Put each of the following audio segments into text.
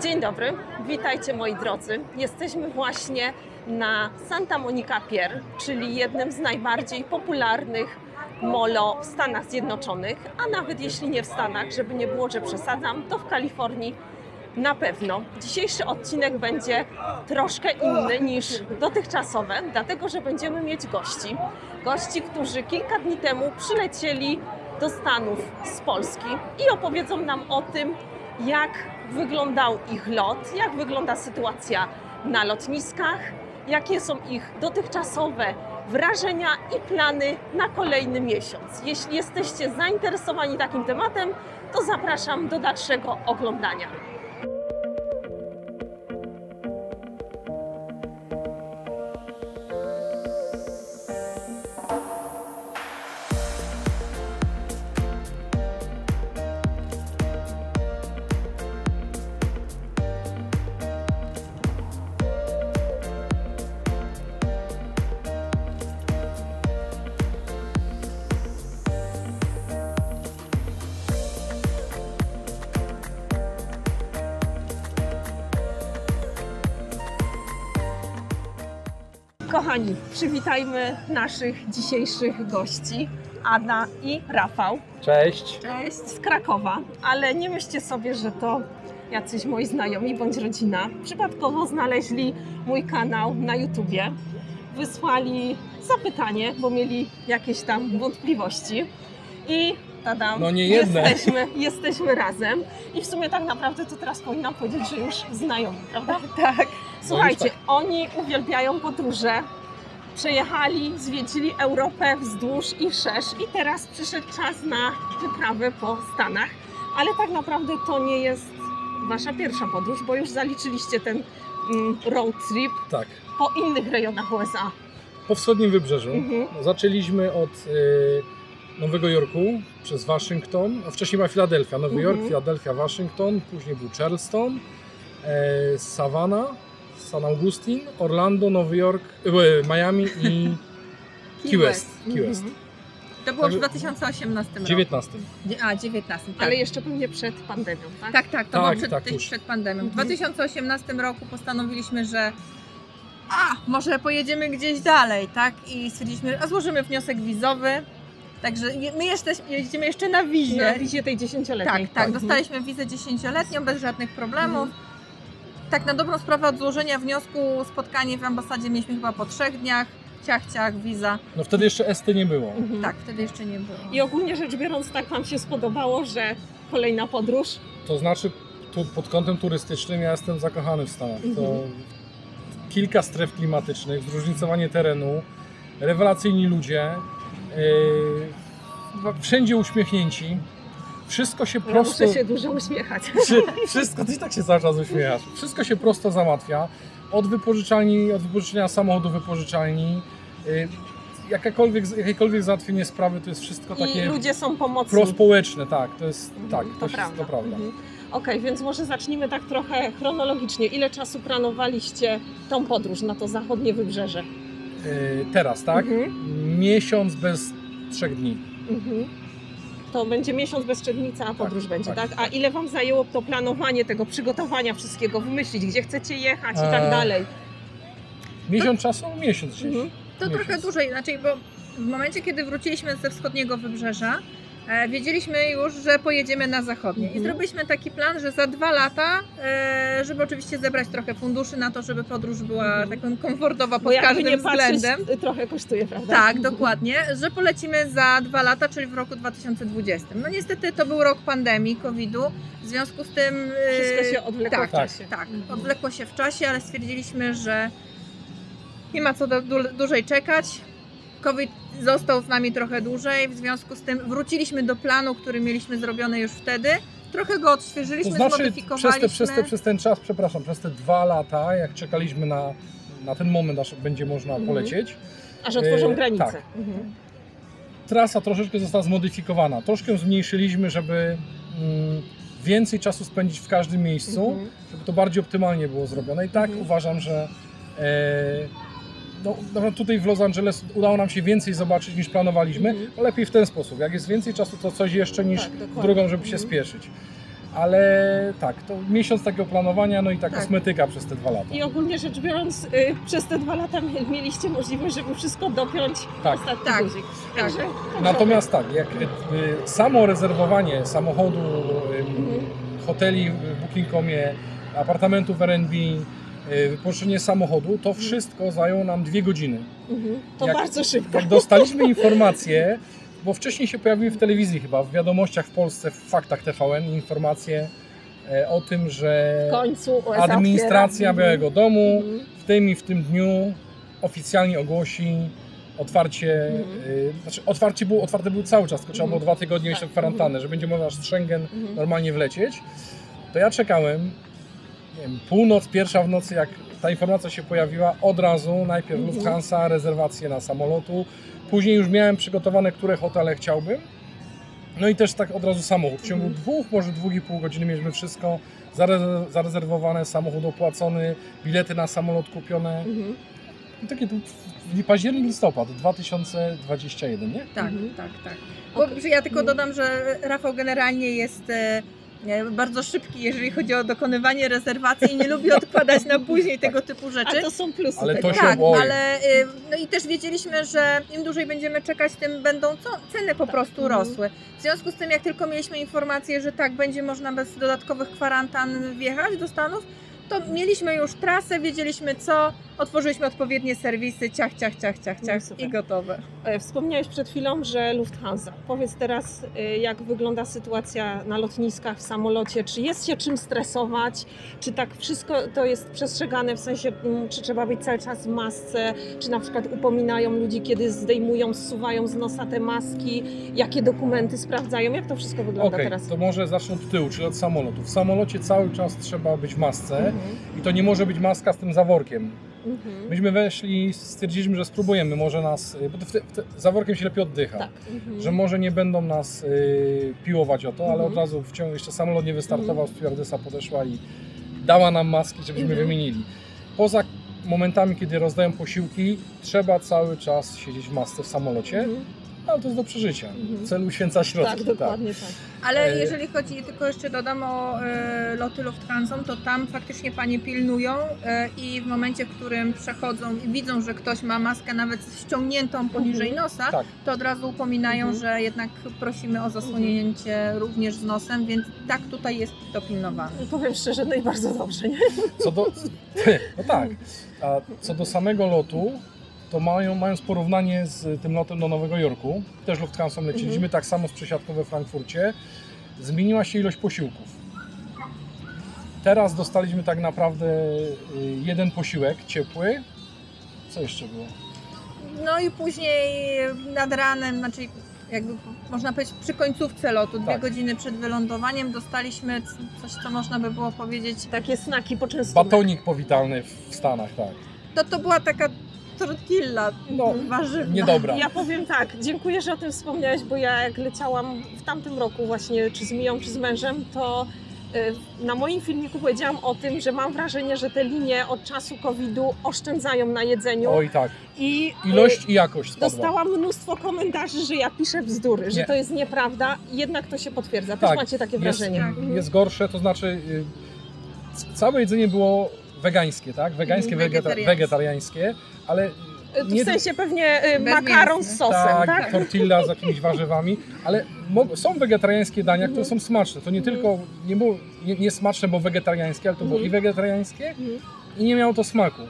Dzień dobry, witajcie moi drodzy. Jesteśmy właśnie na Santa Monica Pier, czyli jednym z najbardziej popularnych molo w Stanach Zjednoczonych, a nawet jeśli nie w Stanach, żeby nie było, że przesadzam, to w Kalifornii na pewno. Dzisiejszy odcinek będzie troszkę inny niż dotychczasowe, dlatego że będziemy mieć gości. Gości, którzy kilka dni temu przylecieli do Stanów z Polski i opowiedzą nam o tym, jak wyglądał ich lot, jak wygląda sytuacja na lotniskach, jakie są ich dotychczasowe wrażenia i plany na kolejny miesiąc. Jeśli jesteście zainteresowani takim tematem, to zapraszam do dalszego oglądania. Kochani, przywitajmy naszych dzisiejszych gości, Ada i Rafał Cześć. Cześć. z Krakowa, ale nie myślcie sobie, że to jacyś moi znajomi bądź rodzina. Przypadkowo znaleźli mój kanał na YouTubie, wysłali zapytanie, bo mieli jakieś tam wątpliwości i tadam, No nie jedne. jesteśmy, jesteśmy razem i w sumie tak naprawdę to teraz powinnam powiedzieć, że już znajomi, prawda? Tak. Słuchajcie, oni uwielbiają podróże. Przejechali, zwiedzili Europę wzdłuż i wszerz i teraz przyszedł czas na wyprawę po Stanach. Ale tak naprawdę to nie jest wasza pierwsza podróż, bo już zaliczyliście ten mm, road trip Tak. po innych rejonach USA. Po wschodnim wybrzeżu Mhm. zaczęliśmy od y, Nowego Jorku przez Waszyngton, a wcześniej była Filadelfia. Nowy Mhm. Jork, Filadelfia, Waszyngton, później był Charleston, e, Savannah, San Augustine, Orlando, Nowy Jork, e, Miami i Key West. Key West. Mhm. To było w Także- 2018 roku. 19. Dzie- A, 19, tak. Ale jeszcze pewnie przed pandemią, tak? Tak, tak, to Tak, było przed, tak, przed pandemią. W Mhm. 2018 roku postanowiliśmy, że a, może pojedziemy gdzieś dalej, tak? I stwierdziliśmy, a złożymy wniosek wizowy. Także my jesteśmy, jeździmy jeszcze na wizie. Na wizie tej dziesięcioletniej. Tak, tak, Mhm. dostaliśmy wizę dziesięcioletnią bez żadnych problemów. Tak na dobrą sprawę od złożenia wniosku spotkanie w ambasadzie mieliśmy chyba po trzech dniach. Ciach, ciach, wiza. No wtedy jeszcze Esty nie było. Mhm. Tak, wtedy jeszcze nie było. I ogólnie rzecz biorąc, tak Wam się spodobało, że kolejna podróż To znaczy, tu pod kątem turystycznym ja jestem zakochany w Stanach. To Mhm. kilka stref klimatycznych, zróżnicowanie terenu, rewelacyjni ludzie, wszędzie uśmiechnięci. Wszystko się Ja prosto. muszę się dużo uśmiechać. Wszy- Wszystko, ty i tak się cały czas uśmiechasz. Wszystko się prosto załatwia. Od wypożyczalni, od wypożyczenia samochodu wypożyczalni. Yy, jakakolwiek, jakiekolwiek załatwienie sprawy to jest wszystko I takie ludzie są pomocni. prospołeczne, tak. To jest Mhm, tak, to to, jest, prawda. to prawda. Mhm. Okej, więc może zacznijmy tak trochę chronologicznie. Ile czasu planowaliście tą podróż na to zachodnie wybrzeże? Yy, teraz, tak? Mhm. Miesiąc bez trzech dni. Mhm. To będzie miesiąc bez Szczednica, a podróż będzie, tak. tak. A ile Wam zajęło to planowanie tego, przygotowania wszystkiego, wymyślić, gdzie chcecie jechać i tak Eee, dalej? Miesiąc czasu? Miesiąc gdzieś. Mhm. To Miesiąc. trochę dłużej, znaczy, bo w momencie, kiedy wróciliśmy ze wschodniego wybrzeża, e, wiedzieliśmy już, że pojedziemy na zachodnie. I Mhm. zrobiliśmy taki plan, że za dwa lata, e, żeby oczywiście zebrać trochę funduszy na to, żeby podróż była Mhm. taką komfortowa pod każdym nie patrzeć, względem. y, trochę kosztuje, prawda? Tak, dokładnie, że polecimy za dwa lata, czyli w roku 2020. No niestety to był rok pandemii, COVID-u, w związku z tym... e, Wszystko się odwlekło tak, w czasie. tak, Mhm. odwlekło się w czasie, ale stwierdziliśmy, że nie ma co do, dłużej czekać. COVID został z nami trochę dłużej, w związku z tym wróciliśmy do planu, który mieliśmy zrobiony już wtedy. Trochę go To odświeżyliśmy, znaczy przez, zmodyfikowaliśmy. te, przez, te, przez ten czas, przepraszam, przez te dwa lata, jak czekaliśmy na, na ten moment, aż będzie można Mhm. polecieć, Aż otworzą E, granice. tak. Mhm. trasa troszeczkę została zmodyfikowana. Troszkę zmniejszyliśmy, żeby mm, więcej czasu spędzić w każdym miejscu, Mhm. żeby to bardziej optymalnie było zrobione. I tak Mhm. uważam, że e, no, nawet tutaj w Los Angeles udało nam się więcej zobaczyć niż planowaliśmy, Mhm. lepiej w ten sposób. Jak jest więcej czasu, to coś jeszcze niż Tak, drogą, żeby się Mhm. spieszyć. Ale tak, to miesiąc takiego planowania, no i ta Tak. kosmetyka przez te dwa lata. I ogólnie rzecz biorąc, y, przez te dwa lata mie- mieliście możliwość, żeby wszystko dopiąć Tak. ostatni Tak. guzik. Tak. Także, Natomiast tak, jak y, samo rezerwowanie samochodu, y, Mhm. hoteli w Booking.comie, apartamentów w Airbnb, y, wypożyczenie samochodu, to wszystko zajęło nam dwie godziny. Mhm. To Jak- bardzo szybko. Jak dostaliśmy informacje, bo wcześniej się pojawiły w telewizji chyba, w wiadomościach w Polsce, w faktach TVN, informacje e, o tym, że W administracja otwiera. Białego Domu Mhm. w tym i w tym dniu oficjalnie ogłosi otwarcie, Mhm. y, znaczy otwarcie było, otwarte było cały czas, tylko trzeba było Mhm. dwa tygodnie mieć Tak. na kwarantannę, że będzie można z Schengen Mhm. normalnie wlecieć, to ja czekałem, wiem, północ, pierwsza w nocy, jak ta informacja się pojawiła, od razu najpierw Mhm. Lufthansa, rezerwacje na samolotu, później już miałem przygotowane, które hotele chciałbym, no i też tak od razu samochód. W ciągu Mhm. dwóch, może dwóch i pół godziny mieliśmy wszystko zare- zarezerwowane, samochód opłacony, bilety na samolot kupione. Mhm. I takie październik, listopad 2021, nie? Tak, Mhm. tak, tak. Bo ja tylko Mhm. dodam, że Rafał generalnie jest e, bardzo szybki, jeżeli chodzi o dokonywanie rezerwacji i nie lubi odkładać na później tego typu A rzeczy. to są plusy Ale tego. to się tak, boi. ale y, no i też wiedzieliśmy, że im dłużej będziemy czekać, tym będą co, ceny po prostu Mhm. rosły. W związku z tym, jak tylko mieliśmy informację, że tak, będzie można bez dodatkowych kwarantan wjechać do Stanów, to mieliśmy już trasę, wiedzieliśmy co, otworzyliśmy odpowiednie serwisy, ciach, ciach, ciach, ciach, No ciach super. i gotowe. E, Wspomniałeś przed chwilą, że Lufthansa. Powiedz teraz, e, jak wygląda sytuacja na lotniskach, w samolocie? Czy jest się czym stresować? Czy tak wszystko to jest przestrzegane, w sensie, mm, czy trzeba być cały czas w masce? Czy na przykład upominają ludzi, kiedy zdejmują, zsuwają z nosa te maski? Jakie dokumenty sprawdzają? Jak to wszystko wygląda Okej, teraz? to może zacznę od tyłu, czyli od samolotu. W samolocie cały czas trzeba być w masce Mhm. i to nie może być maska z tym zaworkiem. Mhm. Myśmy weszli, stwierdziliśmy, że spróbujemy, może nas, y, bo te, te, zaworkiem się lepiej oddycha. Tak. Mhm. Że może nie będą nas y, piłować o to, ale Mhm. od razu w ciągu, jeszcze samolot nie wystartował, stewardesa podeszła i dała nam maski, żebyśmy Mhm. wymienili. Poza momentami, kiedy rozdają posiłki, trzeba cały czas siedzieć w masce w samolocie, Mhm. Ale to jest do przeżycia. Mhm. Cel uświęca środki. Tak, dokładnie tak. Ale E, jeżeli chodzi, tylko jeszcze dodam o e, loty Lufthansa, to tam faktycznie panie pilnują e, i w momencie, w którym przechodzą i widzą, że ktoś ma maskę nawet ściągniętą poniżej Mhm. nosa, Tak. to od razu upominają, Mhm. że jednak prosimy o zasłonięcie również z nosem, więc tak tutaj jest to pilnowane. Powiem szczerze, no i bardzo dobrze, nie? Co do, no tak, a co do samego lotu, to mają, mając porównanie z tym lotem do Nowego Jorku, też Lufthansa leciliśmy, Mhm. tak samo z przesiadką we Frankfurcie, zmieniła się ilość posiłków. Teraz dostaliśmy tak naprawdę y, jeden posiłek ciepły. Co jeszcze było? No i później nad ranem, znaczy jakby można powiedzieć przy końcówce lotu, dwie Tak. godziny przed wylądowaniem dostaliśmy coś, co można by było powiedzieć, Takie snaki poczęstunek. Batonik powitalny w Stanach, tak. to to była taka tortilla No, warzywna. niedobra. Ja powiem tak, dziękuję, że o tym wspomniałeś, bo ja jak leciałam w tamtym roku właśnie, czy z Miją, czy z mężem, to y, na moim filmiku powiedziałam o tym, że mam wrażenie, że te linie od czasu COVID-u oszczędzają na jedzeniu Oj tak, i y, ilość i jakość spadła. dostałam mnóstwo komentarzy, że ja piszę bzdury, że Nie. to jest nieprawda, jednak to się potwierdza. Też Tak, macie takie jest, wrażenie. tak. Mhm. jest gorsze, to znaczy y, całe jedzenie było wegańskie, tak? Wegańskie, Mhm, wegeta- wegetariańskie. wegetariańskie, ale Y, W nie sensie pewnie y, makaron z sosem, tak, tak? tortilla z jakimiś warzywami, ale są wegetariańskie dania, które są smaczne. To nie Mhm. tylko, nie było nie, nie smaczne, bo wegetariańskie, ale to było Mhm. i wegetariańskie Mhm. i nie miało to smaku.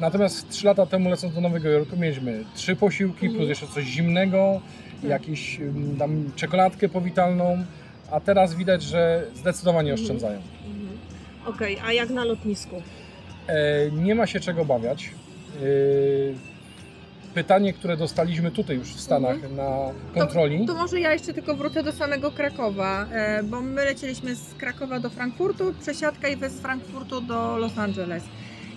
Natomiast 3 lata temu lecąc do Nowego Jorku mieliśmy trzy posiłki, Mhm. plus jeszcze coś zimnego, Tak. jakąś ym, tam czekoladkę powitalną, a teraz widać, że zdecydowanie Mhm. oszczędzają. Okej, a jak na lotnisku? E, nie ma się czego obawiać. E, pytanie, które dostaliśmy tutaj już w Stanach Mhm. na kontroli. To może ja jeszcze tylko wrócę do samego Krakowa, e, bo my lecieliśmy z Krakowa do Frankfurtu, przesiadka i z Frankfurtu do Los Angeles.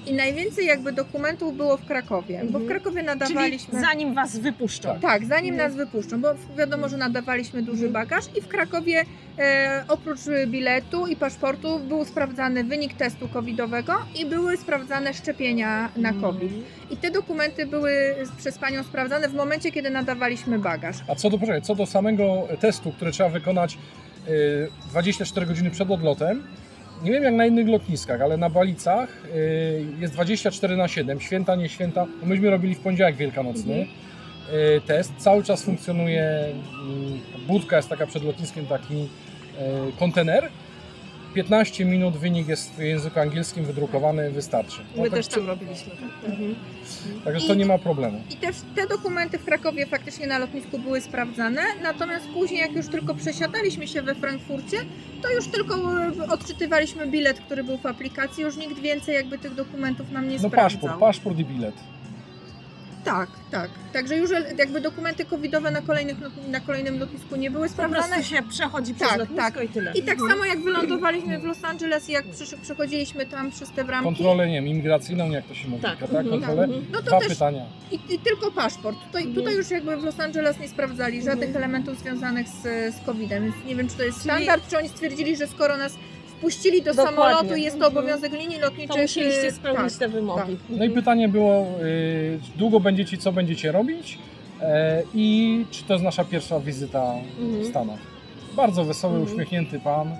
I najwięcej jakby dokumentów było w Krakowie, bo w Mhm. Krakowie Czyli nadawaliśmy... zanim was wypuszczą. Tak, zanim Mhm. nas wypuszczą, bo wiadomo, że nadawaliśmy duży Mhm. bagaż i w Krakowie e, oprócz biletu i paszportu był sprawdzany wynik testu covidowego i były sprawdzane szczepienia na Mhm. COVID. I te dokumenty były przez panią sprawdzane w momencie, kiedy nadawaliśmy bagaż. A co do, poczekaj, co do samego testu, który trzeba wykonać y, 24 godziny przed odlotem. Nie wiem jak na innych lotniskach, ale na Balicach y, jest 24 na 7, święta, nie święta. No myśmy robili w poniedziałek wielkanocny Mhm. y, test. Cały czas funkcjonuje, y, budka jest taka przed lotniskiem, taki y, kontener. 15 minut wynik jest w języku angielskim wydrukowany, wystarczy. No My tak też czy- tam robiliśmy. Mhm. Także to nie ma problemu. I też te dokumenty w Krakowie faktycznie na lotnisku były sprawdzane, natomiast później jak już tylko przesiadaliśmy się we Frankfurcie, to już tylko e, odczytywaliśmy bilet, który był w aplikacji, już nikt więcej jakby tych dokumentów nam nie No sprawdzał. paszport, paszport i bilet. Tak, tak. Także już jakby dokumenty covidowe na, kolejnych, na kolejnym lotnisku nie były Po sprawdzane. prostu się przechodzi przez Tak, lotnisko tak. i tyle. I tak Mhm. samo jak wylądowaliśmy w Los Angeles i jak przechodziliśmy tam przez te bramki, Kontrolę, nie wiem, imigracyjną, jak to się mówi, Tak, tak? Kontrolę. mhm. no to Dwa też pytania. I, I tylko paszport. Tutaj, tutaj już jakby w Los Angeles nie sprawdzali żadnych elementów związanych z, z COVID-em, więc nie wiem, czy to jest Czyli- standard, czy oni stwierdzili, że skoro nas wpuścili do Dokładnie. samolotu i jest to Mhm. obowiązek linii lotniczych. To musieliście y, spełnić tak. te wymogi. No i pytanie było, y, długo będziecie, co będziecie robić e, i czy to jest nasza pierwsza wizyta Mhm. w Stanach. Bardzo wesoły, Mhm. uśmiechnięty pan. E,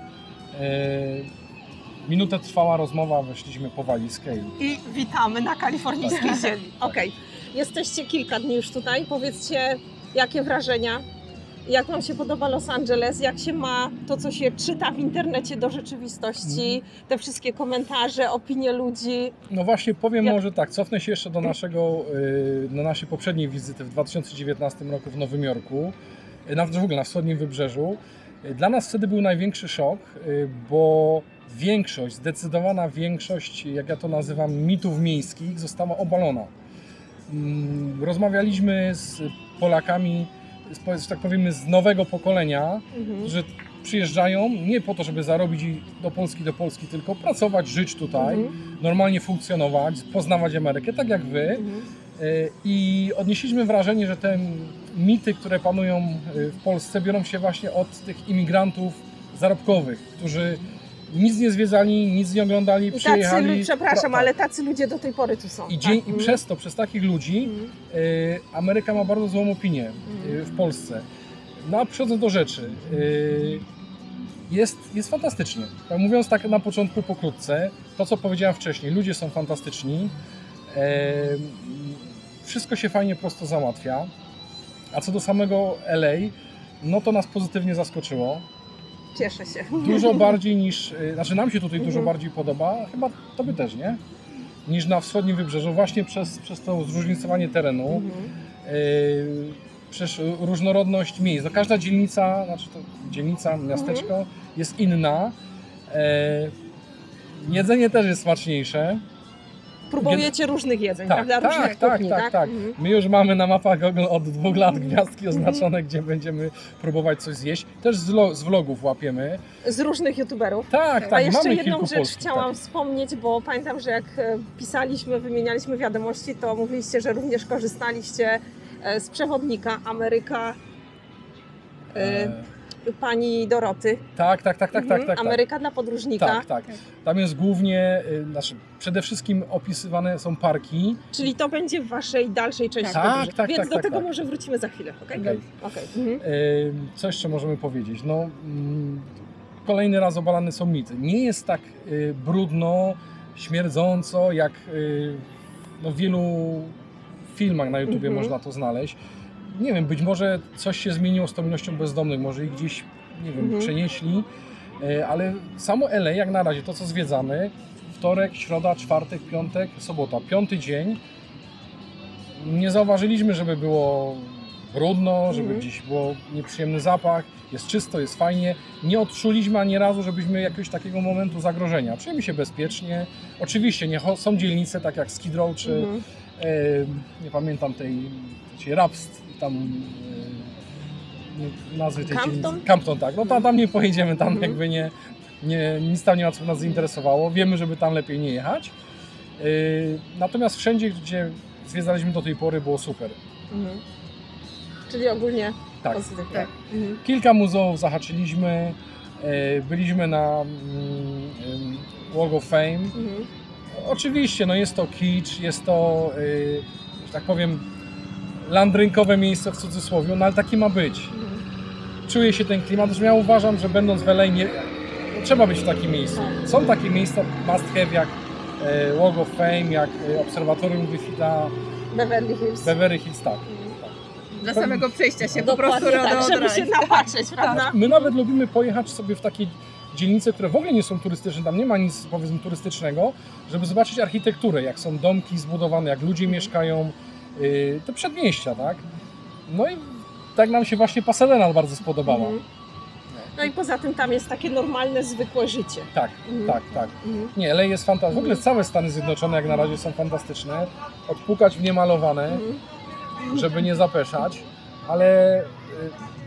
Minutę trwała rozmowa, weszliśmy po walizkę i I witamy na kalifornijskiej Tak. ziemi. Okej, jesteście kilka dni już tutaj. Powiedzcie, jakie wrażenia? Jak Wam się podoba Los Angeles? Jak się ma to, co się czyta w internecie do rzeczywistości? Mhm. Te wszystkie komentarze, opinie ludzi. No właśnie powiem Jak- może tak, cofnę się jeszcze do naszego, y, do naszej poprzedniej wizyty w 2019 roku w Nowym Jorku, y, na, w ogóle na wschodnim wybrzeżu. Y, Dla nas wtedy był największy szok, bo większość, zdecydowana większość, jak ja to nazywam, mitów miejskich została obalona. Mm, Rozmawialiśmy z Polakami, z, tak powiemy, z nowego pokolenia, Mhm. że przyjeżdżają nie po to, żeby zarobić do Polski, do Polski, tylko pracować, żyć tutaj Mhm. normalnie funkcjonować, poznawać Amerykę, tak jak wy. Mhm. Y, I odnieśliśmy wrażenie, że te mity, które panują y, w Polsce, biorą się właśnie od tych imigrantów zarobkowych, którzy nic nie zwiedzali, nic nie oglądali, I tacy, przyjechali. lu- przepraszam, tak. ale tacy ludzie do tej pory tu są. I, tak? dzień, I Mhm. przez to, przez takich ludzi, Mhm. y, Ameryka ma bardzo złą opinię y, w Polsce. No a przechodząc do rzeczy, y, jest, jest fantastycznie. Tak Mówiąc tak na początku pokrótce, to co powiedziałem wcześniej, ludzie są fantastyczni, wszystko się fajnie prosto załatwia, a co do samego LA, no to nas pozytywnie zaskoczyło. Cieszę się. Dużo bardziej niż, y, znaczy nam się tutaj dużo Mhm. bardziej podoba, chyba tobie też, nie? Niż na wschodnim wybrzeżu, właśnie przez, przez to zróżnicowanie terenu. Mhm. Yy, przecież różnorodność miejsc. No każda dzielnica, znaczy to dzielnica, miasteczko Mhm. jest inna. E, jedzenie też jest smaczniejsze. Próbujecie różnych jedzeń, Tak, prawda? tak, Różnych tak, kuchni, tak, tak? tak. Mhm. My już mamy na mapach od dwóch lat gwiazdki Mhm. oznaczone, gdzie będziemy próbować coś zjeść. Też z, vlo- z vlogów łapiemy. Z różnych youtuberów. Tak, tak, A jeszcze mamy jedną rzecz polskich. chciałam tak. wspomnieć, bo pamiętam, że jak e, pisaliśmy, wymienialiśmy wiadomości, to mówiliście, że również korzystaliście e, z przewodnika Ameryka e, E, pani Doroty. tak, tak, tak, tak, Mhm, tak, tak, tak. Ameryka dla podróżnika. Tak, tak. Tam jest głównie, y, znaczy przede wszystkim opisywane są parki. Czyli to będzie w waszej dalszej części Tak, podróży. tak, Więc tak, do tak, tego tak. może wrócimy za chwilę, okej? Okej. Okej. Mhm. Y, Co jeszcze możemy powiedzieć? No, mm, kolejny raz obalane są mity. Nie jest tak y, brudno, śmierdząco, jak y, no, w wielu filmach na YouTubie Mhm. można to znaleźć. Nie wiem, być może coś się zmieniło z tą ilością bezdomnych, może ich gdzieś, nie wiem, Mhm. przenieśli, y, ale samo LA, jak na razie, to co zwiedzamy, wtorek, środa, czwartek, piątek, sobota, piąty dzień, nie zauważyliśmy, żeby było brudno, żeby Mhm. gdzieś było nieprzyjemny zapach, jest czysto, jest fajnie. Nie odczuliśmy ani razu, żebyśmy jakiegoś takiego momentu zagrożenia. Czujemy się bezpiecznie. Oczywiście nie, są dzielnice, tak jak Skid Row, czy Mhm. e, nie pamiętam tej, czy Rapst, tam e, nazwy tej Campton? dzielnicy. Campton, tak. No tam, tam nie pojedziemy, tam Mhm. jakby nie, nie, nic tam nie ma, co nas zainteresowało. Wiemy, żeby tam lepiej nie jechać. E, natomiast wszędzie, gdzie zwiedzaliśmy do tej pory, było super. Mhm. Czyli ogólnie Tak. pozytywnie. Tak. Mhm. Kilka muzeów zahaczyliśmy. e, Byliśmy na mm, Walk of Fame. Mhm. Oczywiście, no jest to kicz, jest to, y, że tak powiem, landrynkowe miejsce w cudzysłowie, no ale takie ma być. Mhm. czuje się ten klimat, że ja uważam, że będąc w LA nie, no, trzeba być w takim miejscu. Są takie miejsca must have jak e, Walk of Fame, jak e, Obserwatorium Griffitha, Beverly Hills. Beverly Hills, tak. Dla samego przejścia się po prostu tak, żeby odrać. się napatrzeć, prawda? My nawet lubimy pojechać sobie w takie dzielnice, które w ogóle nie są turystyczne, tam nie ma nic powiedzmy turystycznego, żeby zobaczyć architekturę, jak są domki zbudowane, jak ludzie mieszkają, yy, te przedmieścia, tak? No i tak nam się właśnie Pasadena bardzo spodobała. Mhm. No i poza tym tam jest takie normalne, zwykłe życie. Tak, Mhm. tak, tak. Mhm. Nie, LA jest fantastyczne. W ogóle całe Stany Zjednoczone jak na razie są fantastyczne. Odpukać w niemalowane, Mhm. Żeby nie zapeszać, ale y,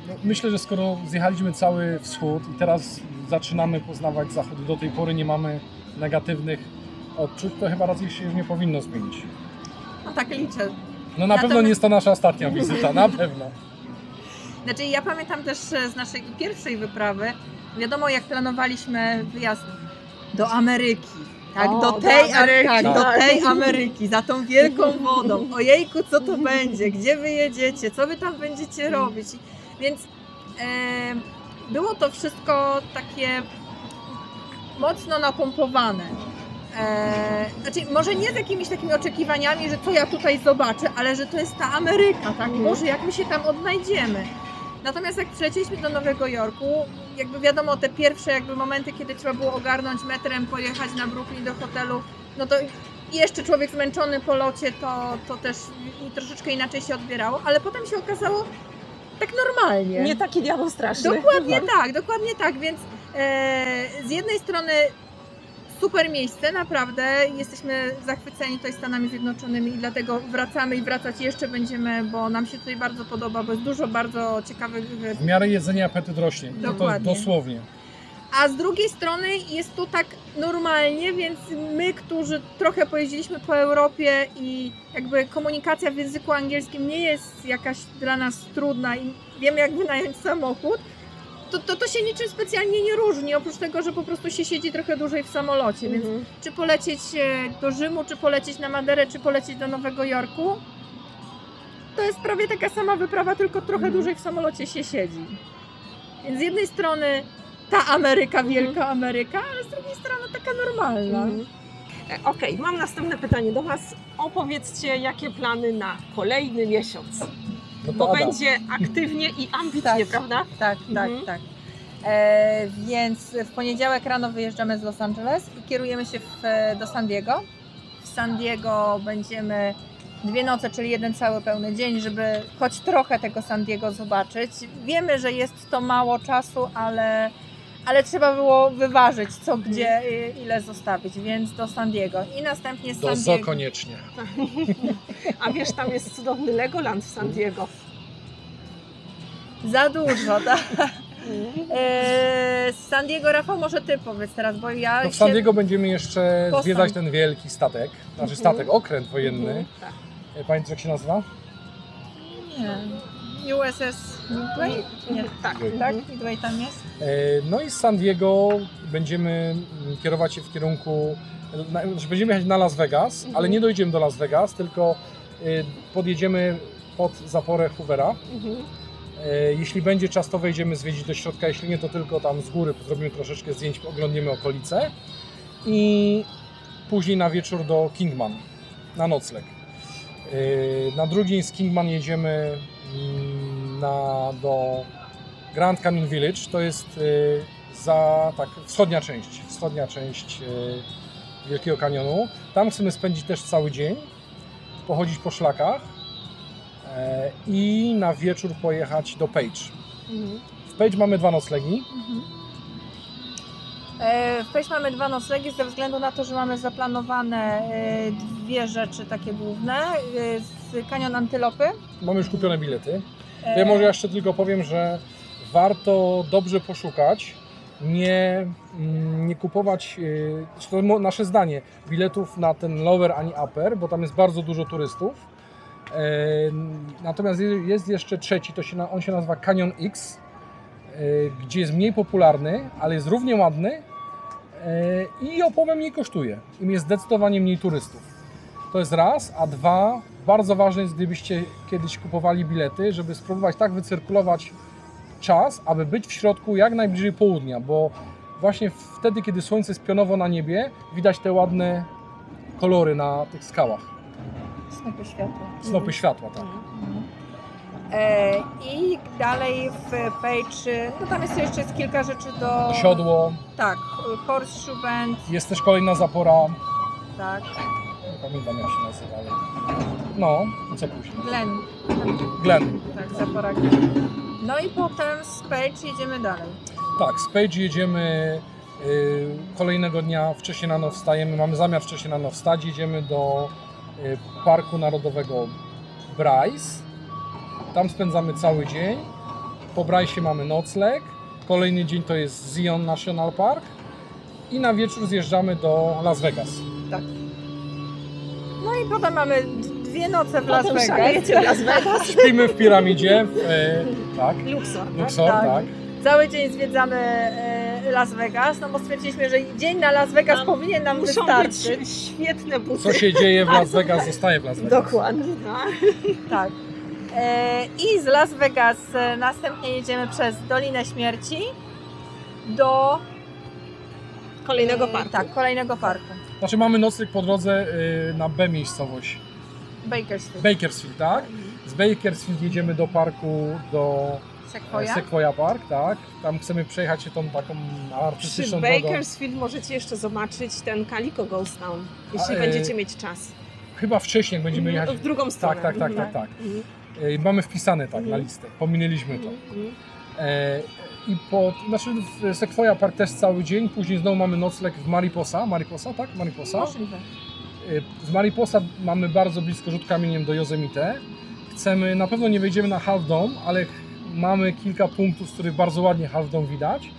no, myślę, że skoro zjechaliśmy cały wschód i teraz zaczynamy poznawać zachód do tej pory nie mamy negatywnych odczuć, to chyba raczej się już nie powinno zmienić. No tak liczę. No na pewno nie jest to nasza ostatnia wizyta, na pewno. Znaczy ja pamiętam też e, z naszej pierwszej wyprawy, wiadomo jak planowaliśmy wyjazd do Ameryki. Tak, O, do do tej Ameryki, tak, do tak. tej Ameryki, za tą wielką wodą. Ojejku, co to będzie? Gdzie wy jedziecie? Co wy tam będziecie robić? Więc e, było to wszystko takie mocno napompowane. E, znaczy, może nie z jakimiś takimi oczekiwaniami, że co ja tutaj zobaczę, ale że to jest ta Ameryka, tak? Mhm. Boże, jak my się tam odnajdziemy. Natomiast jak przylecieliśmy do Nowego Jorku, jakby wiadomo, te pierwsze jakby momenty, kiedy trzeba było ogarnąć metrem, pojechać na Brooklyn do hotelu, no to jeszcze człowiek zmęczony po locie, to, to też troszeczkę inaczej się odbierało, ale potem się okazało tak normalnie. Nie taki diabeł straszny. Dokładnie tak, dokładnie tak, więc e, z jednej strony super miejsce, naprawdę jesteśmy zachwyceni tutaj Stanami Zjednoczonymi i dlatego wracamy i wracać jeszcze będziemy, bo nam się tutaj bardzo podoba, bo jest dużo bardzo ciekawych e, W miarę jedzenia apetyt rośnie. No to Dokładnie. dosłownie. A z drugiej strony jest tu tak normalnie, więc my, którzy trochę pojeździliśmy po Europie i jakby komunikacja w języku angielskim nie jest jakaś dla nas trudna i wiemy jak wynająć samochód, to, to, to się niczym specjalnie nie różni, oprócz tego, że po prostu się siedzi trochę dłużej w samolocie, więc Mhm. czy polecieć e, do Rzymu, czy polecieć na Maderę, czy polecieć do Nowego Jorku, to jest prawie taka sama wyprawa, tylko trochę Mhm. dłużej w samolocie się siedzi. Więc z jednej strony ta Ameryka, wielka Ameryka, ale z drugiej strony taka normalna. Mhm. E, Okej, mam następne pytanie do Was. Opowiedzcie, jakie plany na kolejny miesiąc? To Bo będzie aktywnie i ambitnie, Tak. prawda? Tak, tak, Mhm. tak. E, więc w poniedziałek rano wyjeżdżamy z Los Angeles i kierujemy się w, do San Diego. W San Diego będziemy dwie noce, czyli jeden cały pełny dzień, żeby choć trochę tego San Diego zobaczyć. Wiemy, że jest to mało czasu, ale, ale trzeba było wyważyć, co gdzie, i- ile zostawić, więc do San Diego. I następnie z Do San zo Diego. koniecznie. A wiesz, tam jest cudowny Legoland w San Diego. Za dużo, tak. E, z San Diego, Rafał, może ty powiedz teraz, bo ja No w San się- Diego będziemy jeszcze zwiedzać ten wielki statek, znaczy Mhm. statek, okręt wojenny. Mhm, tak. E, Pamiętasz jak się nazywa? Nie. USS Midway? Nie. Tak. Tak? Mhm. Midway tam jest? E, No i z San Diego będziemy mm, kierować się w kierunku, na, znaczy będziemy jechać na Las Vegas, Mhm. ale nie dojdziemy do Las Vegas, tylko e, podjedziemy pod zaporę Hoovera. Mhm. E, Jeśli będzie czas, to wejdziemy zwiedzić do środka, jeśli nie, to tylko tam z góry zrobimy troszeczkę zdjęć, oglądniemy okolice i później na wieczór do Kingman, na nocleg. Na drugi z Kingman jedziemy mm, na, do Grand Canyon Village, to jest e, za tak, wschodnia część, wschodnia część e, Wielkiego Kanionu. Tam chcemy spędzić też cały dzień, pochodzić po szlakach e, i na wieczór pojechać do Page. Mhm. W Page mamy dwa noclegi. E, W Pejś mamy dwa noclegi ze względu na to, że mamy zaplanowane e, dwie rzeczy takie główne. Z Kanion Antylopy. Mamy już kupione bilety. E, ja może jeszcze tylko powiem, że warto dobrze poszukać, nie, mm, nie kupować, yy, to nasze zdanie, biletów na ten lower ani upper, bo tam jest bardzo dużo turystów. E, Natomiast je- jest jeszcze trzeci, to się, on się nazywa Canyon X, e, gdzie jest mniej popularny, ale jest równie ładny e, i o połowę mniej kosztuje. Im jest zdecydowanie mniej turystów. To jest raz, a dwa, bardzo ważne jest, gdybyście kiedyś kupowali bilety, żeby spróbować tak wycyrkulować czas, aby być w środku jak najbliżej południa, bo właśnie wtedy, kiedy słońce jest pionowo na niebie, widać te ładne kolory na tych skałach. Snopy światła. Snopy światła, tak. E, I dalej w Page, no tam jest jeszcze jest kilka rzeczy do... Siodło, Tak, Horseshoe Bend, jest też kolejna zapora, tak, pamiętam jak się nazywa, ale... No, i co później? Glen, Glen. tak, Zapora Glen. No i potem z Page jedziemy dalej. Tak, z Page jedziemy y, kolejnego dnia, wcześniej rano wstajemy, mamy zamiar wcześniej rano wstać, jedziemy do y, Parku Narodowego Bryce. Tam spędzamy cały dzień. Po Bryce mamy nocleg. Kolejny dzień to jest Zion National Park. I na wieczór zjeżdżamy do Las Vegas. Tak. No i potem mamy dwie noce w Las Vegas. szalejecie w Las Vegas. Śpimy w piramidzie. E, tak, Luxor, tak? Luxor, Tak. tak. Cały dzień zwiedzamy e, Las Vegas, no bo stwierdziliśmy, że dzień na Las Vegas Tam powinien nam Muszą wystarczyć. być świetne buty. Co się dzieje w Las Vegas, zostaje w Las Vegas. Dokładnie, tak. Tak. E, I z Las Vegas e, następnie jedziemy przez Dolinę Śmierci do Kolejnego parku. Tak, kolejnego parku. Znaczy mamy nocleg po drodze y, na B miejscowość. Bakersfield. Bakersfield, tak? Z Bakersfield jedziemy do parku, do Sequoia. Sequoia Park, tak? Tam chcemy przejechać się tą taką Przy artystyczną drogą. Bakersfield możecie jeszcze zobaczyć ten Calico Ghost Town, jeśli A, e, będziecie mieć czas. Chyba wcześniej, jak będziemy jechać. W drugą stronę. Tak, tak, tak, Mhm. tak, tak. Mhm. Mamy wpisane tak na Mhm. listę. Pominęliśmy to. Mhm. E, I po, znaczy w Sequoia Park też cały dzień, później znowu mamy nocleg w Mariposa. Mariposa, tak? Mariposa. Możliwe. Y, Z Mariposa mamy bardzo blisko rzut kamieniem do Yosemite. Chcemy, na pewno nie wejdziemy na Half Dome, ale mamy kilka punktów, z których bardzo ładnie Half Dome widać.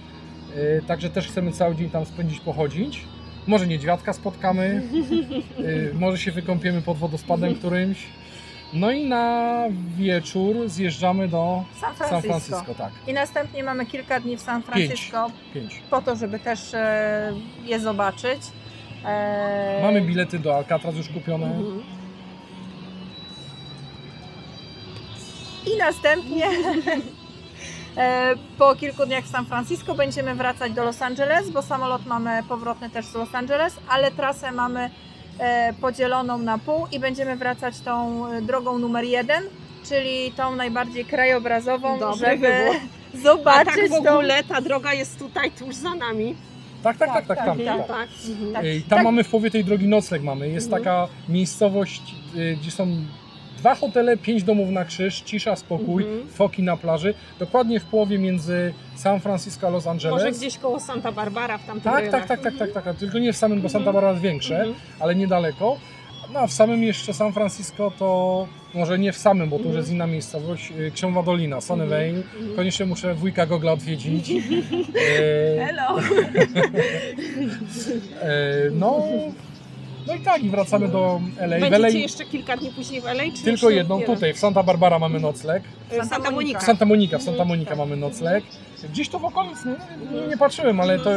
Y, Także też chcemy cały dzień tam spędzić, pochodzić. Może niedźwiadka spotkamy, może się wykąpiemy pod wodospadem którymś. No i na wieczór zjeżdżamy do San San Francisco. Francisco, tak. I następnie mamy kilka dni w San Francisco Pięć. po to, żeby też e, je zobaczyć. E, Mamy bilety do Alcatraz już kupione. Mhm. I następnie e, po kilku dniach w San Francisco będziemy wracać do Los Angeles, bo samolot mamy powrotny też z Los Angeles, ale trasę mamy podzieloną na pół i będziemy wracać tą e, drogą numer jeden, czyli tą najbardziej krajobrazową, Dobry żeby wybór. A zobaczyć tak w tą... ogóle ta droga jest tutaj tuż za nami. Tak, tak, tak, Tak, tak, tam. tak, tam. Tak, tak. Mhm. Ej, Tam Tak. mamy w połowie tej drogi nocleg mamy. Jest Mhm. taka miejscowość, y, gdzie są dwa hotele, pięć domów na krzyż, cisza, spokój, Mhm. foki na plaży. Dokładnie w połowie między San Francisco a Los Angeles. Może gdzieś koło Santa Barbara w tamtym tak, tak, rejonach. tak, tak, tak, tak, tak. Tylko nie w samym, bo Santa Mhm. Barbara jest większe, Mhm. ale niedaleko. No a w samym jeszcze San Francisco to może nie w samym, bo tu już jest inna miejscowość, y, Księgowa Dolina, Sunnyvale. Koniecznie muszę wujka Gogla odwiedzić. E, Hello! e, no, no i tak, i wracamy do LA. Będziecie LA jeszcze kilka dni później w LA? Czy tylko jedną nie? tutaj, w Santa Barbara mamy nocleg. W Santa, Santa Monica. W Santa Monica, w Santa Monica mamy nocleg. Gdzieś tu w okolicy, nie, nie, nie patrzyłem, ale to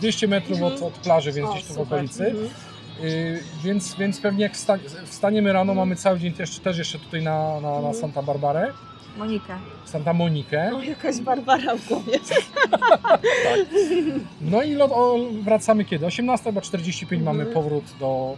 200 metrów od, od plaży, więc O, gdzieś tu w super. okolicy. Mhm. Y, więc, więc pewnie jak wsta wstaniemy rano, mamy cały dzień też, też jeszcze tutaj na, na, na Mhm. Santa Barbarę, Monikę. Santa Monikę. O, jakaś Barbara w głowie. No i lot, o, wracamy kiedy? 18.45 Mhm. mamy powrót do,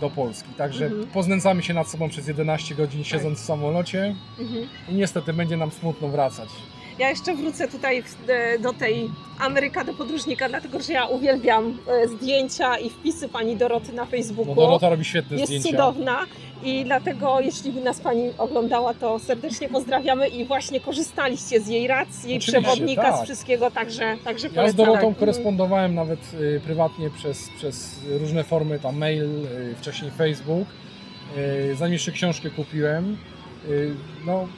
do Polski. Także Mhm. poznęcamy się nad sobą przez 11 godzin siedząc w samolocie Mhm. i niestety będzie nam smutno wracać. Ja jeszcze wrócę tutaj e, do tej Ameryka do podróżnika, dlatego że ja uwielbiam e, zdjęcia i wpisy pani Doroty na Facebooku. No Dorota robi świetne jest zdjęcia. cudowna i dlatego jeśli by nas Pani oglądała, to serdecznie pozdrawiamy i właśnie korzystaliście z jej z jej Oczywiście, przewodnika, tak. z wszystkiego, także, także Ja z. Dorotą Mhm. korespondowałem nawet y, prywatnie przez, przez różne formy, tam mail, y, wcześniej Facebook. Y, zanim jeszcze książkę kupiłem. No,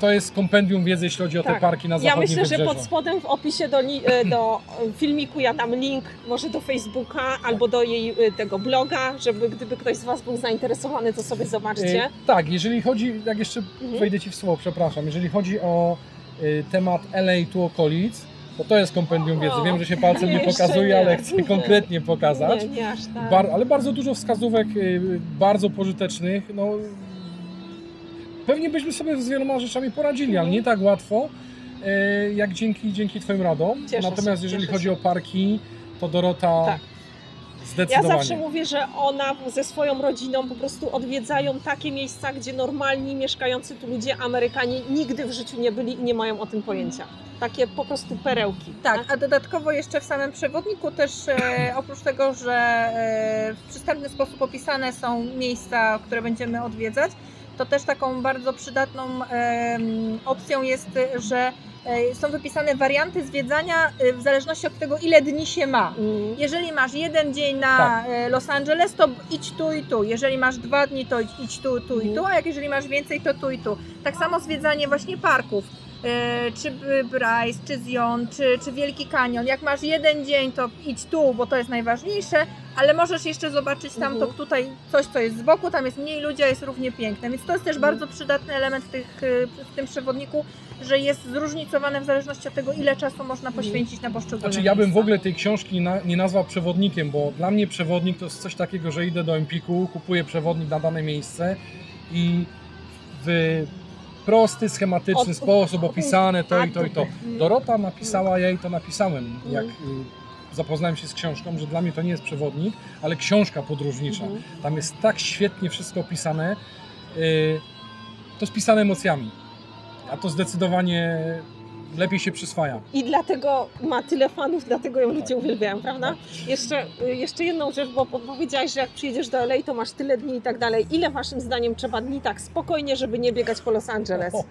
to jest kompendium wiedzy, jeśli chodzi o te Tak. parki na Ja zachodnim myślę, że wybrzeżu. pod spodem w opisie do, e, do e, filmiku ja dam link może do Facebooka albo do jej e, tego bloga, żeby gdyby ktoś z Was był zainteresowany, to sobie zobaczcie. Y, tak, jeżeli chodzi, jak jeszcze Mhm. wejdę Ci w słowo, przepraszam, jeżeli chodzi o y, temat LA tu okolic, to to jest kompendium wiedzy. Wiem, że się palcem nie pokazuje, nie. ale chcę konkretnie pokazać. Nie, nie aż tak. Bar, ale bardzo dużo wskazówek, y, bardzo pożytecznych. No, pewnie byśmy sobie z wieloma rzeczami poradzili, ale nie tak łatwo. e, jak dzięki, dzięki Twoim radom. Cieszę się, Natomiast jeżeli cieszę chodzi się. o parki, to Dorota Tak. Ja zawsze mówię, że ona ze swoją rodziną po prostu odwiedzają takie miejsca, gdzie normalni mieszkający tu ludzie, Amerykanie, nigdy w życiu nie byli i nie mają o tym pojęcia. Takie po prostu perełki. Tak, a dodatkowo jeszcze w samym przewodniku też e, oprócz tego, że e, w przystępny sposób opisane są miejsca, które będziemy odwiedzać, to też taką bardzo przydatną opcją jest, że e, są wypisane warianty zwiedzania e, w zależności od tego, ile dni się ma. Mm. Jeżeli masz jeden dzień na Tak. e, Los Angeles, to idź tu i tu. Jeżeli masz dwa dni, to idź, idź tu, tu i tu, Mhm. a jak jeżeli masz więcej, to tu i tu. Tak samo zwiedzanie właśnie parków. E, czy Bryce, czy Zion, czy, czy Wielki Kanion. Jak masz jeden dzień, to idź tu, bo to jest najważniejsze, ale możesz jeszcze zobaczyć tam to Mhm. tutaj coś, co jest z boku, tam jest mniej ludzi, a jest równie piękne. Więc to jest też Mhm. bardzo przydatny element w, tych, e, w tym przewodniku, że jest zróżnicowane w zależności od tego, ile czasu można poświęcić na poszczególne Znaczy ja bym w ogóle tej książki na, nie nazwał przewodnikiem, bo dla mnie przewodnik to jest coś takiego, że idę do Empiku, kupuję przewodnik na dane miejsce i w prosty, schematyczny Od- sposób opisane to i to i to. Mhm. Dorota napisała, ja jej to napisałem, jak y, zapoznałem się z książką, że dla mnie to nie jest przewodnik, ale książka podróżnicza. Mhm. Tam jest tak świetnie wszystko opisane. y, To spisane emocjami. A to zdecydowanie lepiej się przyswaja. I dlatego ma tyle fanów, dlatego ją ludzie Tak. uwielbiają, prawda? Jeszcze, jeszcze jedną rzecz, bo po- powiedziałaś, że jak przyjedziesz do LA, to masz tyle dni i tak dalej. Ile waszym zdaniem trzeba dni tak spokojnie, żeby nie biegać po Los Angeles?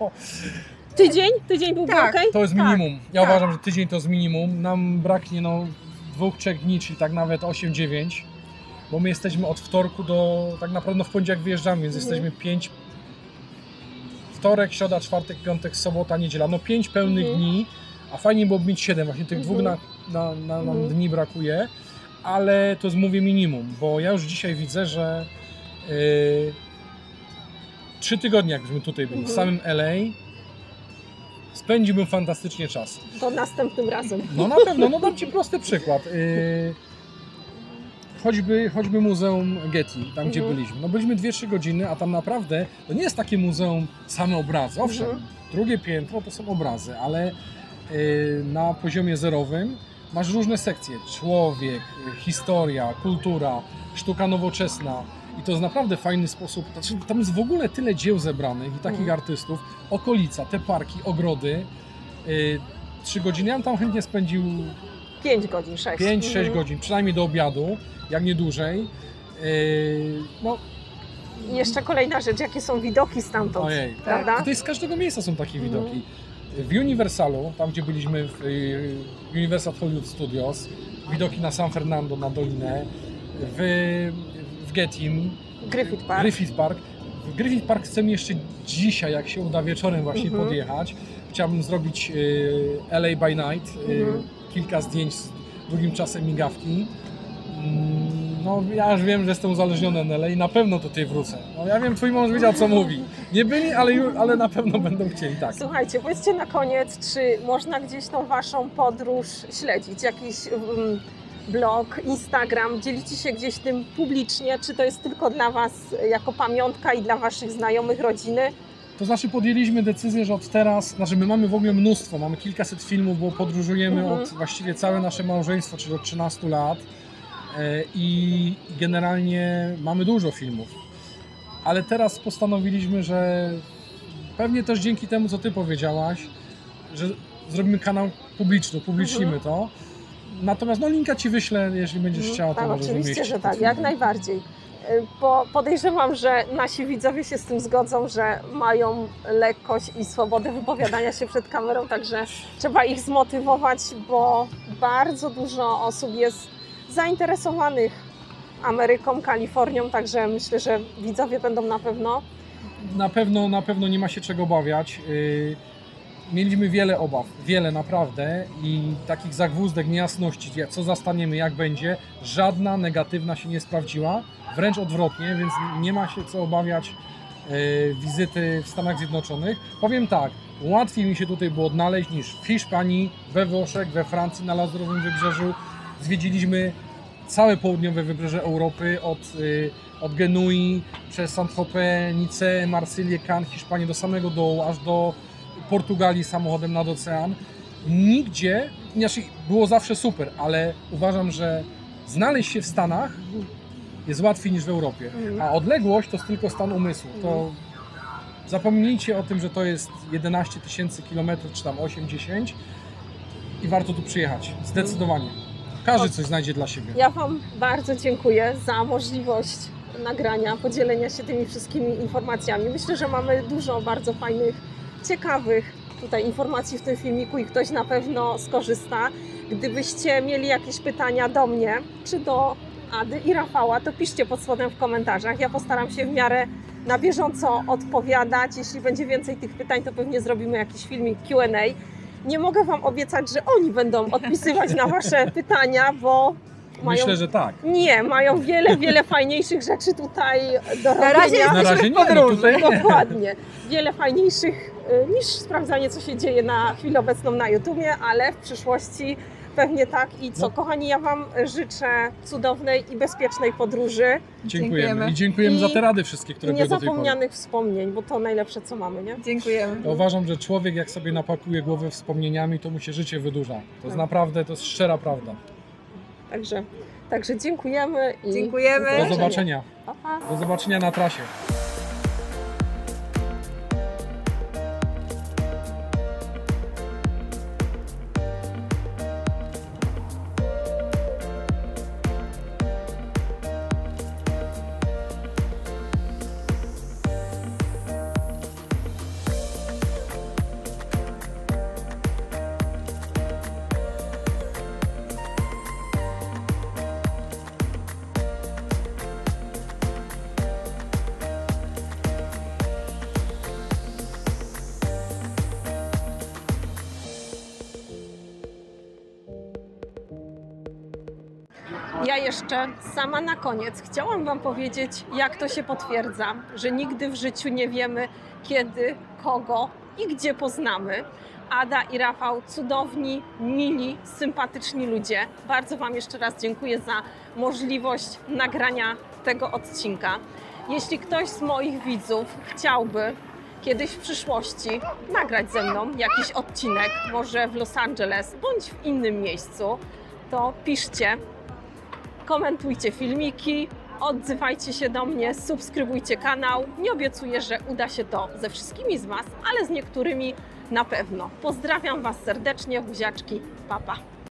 Tydzień? Tydzień byłby Tak. ok? To jest Tak, minimum. Ja tak. uważam, że tydzień to jest minimum. Nam braknie no, dwóch, trzech dni, czyli tak nawet 8-9, bo my jesteśmy od wtorku do tak naprawdę no, w poniedziałek wyjeżdżamy, więc Mhm. jesteśmy 5 wtorek, środa, czwartek, piątek, sobota, niedziela. No 5 pełnych Mhm. dni, a fajnie byłoby mieć 7, właśnie tych dwóch na, Mhm. na, na, nam Mhm. dni brakuje, ale to jest mówię minimum, bo ja już dzisiaj widzę, że yy, trzy tygodnie jakbyśmy tutaj byli, w Mhm. samym LA, spędziłbym fantastycznie czas. To następnym razem. No na pewno, no dam Ci prosty przykład. Yy, choćby, choćby Muzeum Getty, tam gdzie Mhm. byliśmy. No byliśmy 2-3 godziny, a tam naprawdę to nie jest takie muzeum same obrazy. Owszem, Mhm. drugie piętro to są obrazy, ale yy, na poziomie zerowym masz różne sekcje. Człowiek, historia, kultura, sztuka nowoczesna. I to jest naprawdę fajny sposób. Znaczy, tam jest w ogóle tyle dzieł zebranych i takich Mhm. artystów. Okolica, te parki, ogrody. Yy, Trzy godziny. Ja bym tam chętnie spędził 5 godzin, 6. 5-6 godzin, przynajmniej do obiadu, jak nie dłużej. Yy, no, I jeszcze kolejna rzecz, jakie są widoki stamtąd, ojej. prawda? Tutaj z każdego miejsca są takie Mhm. widoki. W Universalu, tam gdzie byliśmy w yy, Universal Hollywood Studios, widoki na San Fernando, na dolinę, w, w Getim, Griffith Park. Griffith Park. W Griffith Park chcemy jeszcze dzisiaj, jak się uda wieczorem właśnie Mhm. podjechać. Chciałbym zrobić yy, LA by Night, yy, Mhm. Kilka zdjęć z długim czasem migawki. Mm, No ja już wiem, że jestem uzależniony od LA i na pewno tutaj wrócę. No, ja wiem, twój mąż wiedział co mówi. Nie byli, ale, ju- ale na pewno będą chcieli, tak. Słuchajcie, powiedzcie na koniec, czy można gdzieś tą waszą podróż śledzić? Jakiś mm, blog, Instagram, dzielicie się gdzieś tym publicznie, czy to jest tylko dla was jako pamiątka i dla waszych znajomych, rodziny? To znaczy podjęliśmy decyzję, że od teraz, znaczy my mamy w ogóle mnóstwo, mamy kilkaset filmów, bo podróżujemy Mhm. od właściwie całe nasze małżeństwo, czyli od 13 lat e, i generalnie mamy dużo filmów. Ale teraz postanowiliśmy, że pewnie też dzięki temu, co Ty powiedziałaś, że zrobimy kanał publiczny, publicznimy Mhm. to. Natomiast no linka Ci wyślę, jeśli będziesz Mhm. chciała, to tak, oczywiście, że tak, jak najbardziej. Bo podejrzewam, że nasi widzowie się z tym zgodzą, że mają lekkość i swobodę wypowiadania się przed kamerą, także trzeba ich zmotywować, bo bardzo dużo osób jest zainteresowanych Ameryką, Kalifornią, także myślę, że widzowie będą na pewno. Na pewno, na pewno nie ma się czego obawiać. Yy, Mieliśmy wiele obaw, wiele naprawdę i takich zagwózdek, niejasności, co zastaniemy, jak będzie. Żadna negatywna się nie sprawdziła, wręcz odwrotnie, więc nie ma się co obawiać yy, wizyty w Stanach Zjednoczonych. Powiem tak, łatwiej mi się tutaj było odnaleźć niż w Hiszpanii, we Włoszech, we Francji na Lazurowym Wybrzeżu. Zwiedziliśmy całe południowe wybrzeże Europy, od, y, od Genui przez Saint-Tropez, Nicea, Marsylię, Cannes, Hiszpanię do samego dołu, aż do Portugalii samochodem nad ocean. Nigdzie, znaczy było zawsze super, ale uważam, że znaleźć się w Stanach jest łatwiej niż w Europie. Mhm. A odległość to jest tylko stan umysłu. To zapomnijcie o tym, że to jest 11 tysięcy kilometrów, czy tam 8-10 i warto tu przyjechać. Zdecydowanie. Każdy coś znajdzie dla siebie. Ja Wam bardzo dziękuję za możliwość nagrania, podzielenia się tymi wszystkimi informacjami. Myślę, że mamy dużo bardzo fajnych, ciekawych tutaj informacji w tym filmiku i ktoś na pewno skorzysta. Gdybyście mieli jakieś pytania do mnie czy do Ady i Rafała, to piszcie pod spodem w komentarzach. Ja postaram się w miarę na bieżąco odpowiadać. Jeśli będzie więcej tych pytań, to pewnie zrobimy jakiś filmik Q&A. Nie mogę Wam obiecać, że oni będą odpisywać na Wasze pytania, bo mają Myślę, że tak. nie, mają wiele, wiele fajniejszych rzeczy tutaj do robienia. Na razie Na razie w nie, no podróży. tutaj nie. Dokładnie. Wiele fajniejszych niż sprawdzanie, co się dzieje na chwilę obecną na YouTubie, ale w przyszłości pewnie tak. I co, No. kochani, ja Wam życzę cudownej i bezpiecznej podróży Dziękujemy. Dziękujemy. I dziękujemy za I- te rady wszystkie, które były do tej niezapomnianych wspomnień, bo to najlepsze, co mamy, nie? Dziękujemy. Ja uważam, że człowiek jak sobie napakuje głowę wspomnieniami, to mu się życie wydłuża. To jest Tak. naprawdę, to jest szczera prawda. Także, także dziękujemy i Dziękujemy. Do zobaczenia. Pa, pa. Do zobaczenia na trasie. Jeszcze sama na koniec chciałam Wam powiedzieć, jak to się potwierdza, że nigdy w życiu nie wiemy, kiedy, kogo i gdzie poznamy. Ada i Rafał, cudowni, mili, sympatyczni ludzie. Bardzo Wam jeszcze raz dziękuję za możliwość nagrania tego odcinka. Jeśli ktoś z moich widzów chciałby kiedyś w przyszłości nagrać ze mną jakiś odcinek, może w Los Angeles bądź w innym miejscu, to piszcie komentujcie filmiki, odzywajcie się do mnie, subskrybujcie kanał. Nie obiecuję, że uda się to ze wszystkimi z Was, ale z niektórymi na pewno. Pozdrawiam Was serdecznie, buziaczki, papa. Pa.